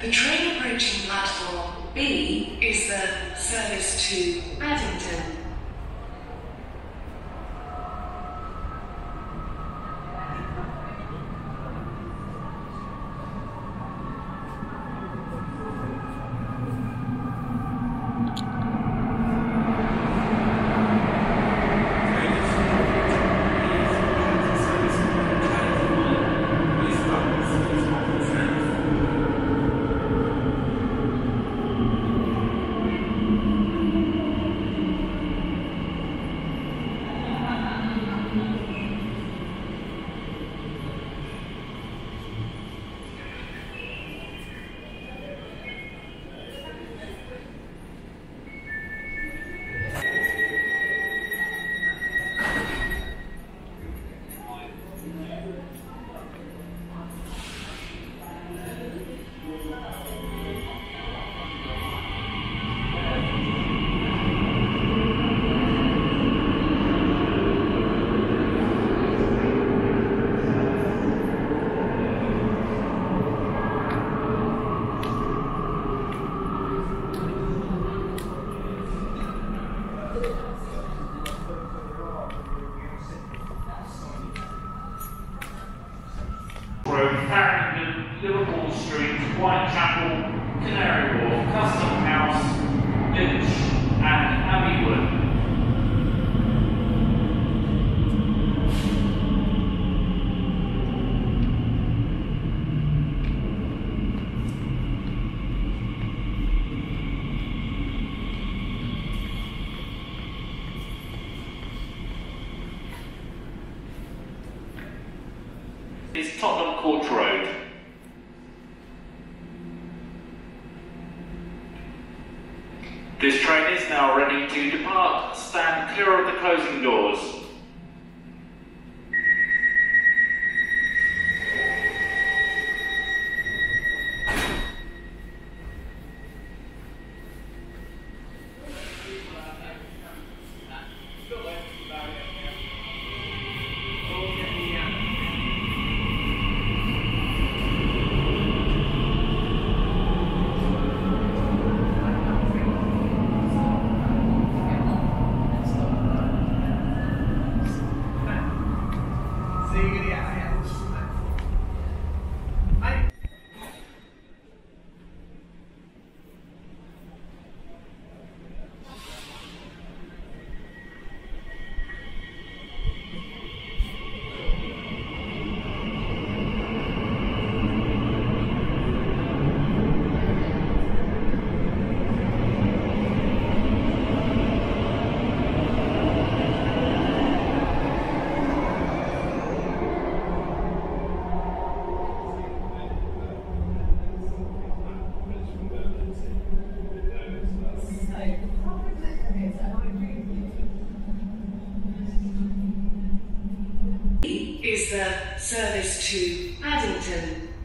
The train approaching platform B is the service to Paddington. Liverpool Street, Whitechapel, Canary Wharf, Custom House, Lynch, and Abbey Wood. is Tottenham Court Road. This train is now ready to depart. Stand clear of the closing doors. Sigrid. Is the service to Paddington.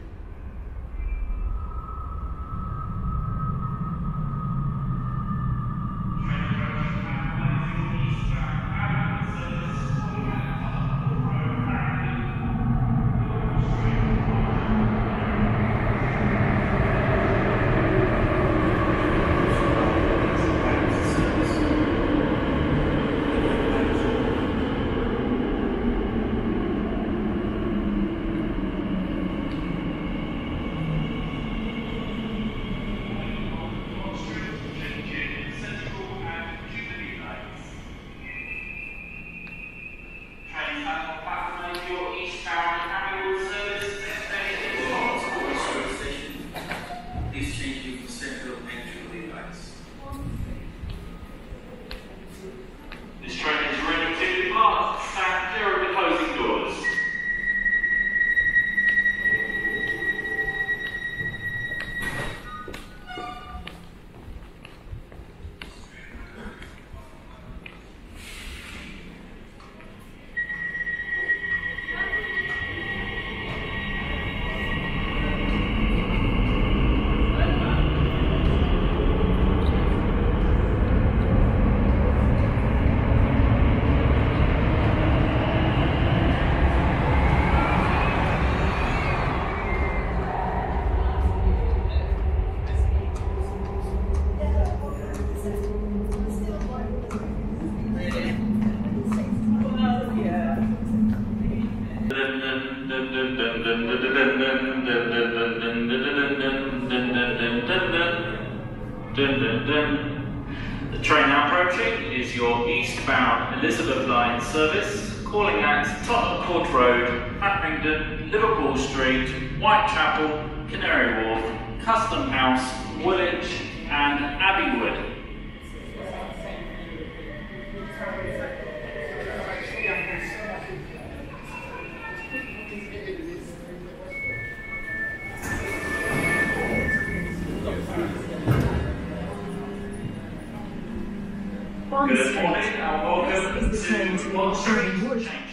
The train now approaching is your eastbound Elizabeth Line service, calling at Tottenham Court Road, Farringdon, Liverpool Street, Whitechapel, Canary Wharf, Custom House, Woolwich, Bond Good morning and welcome to Bond Wood.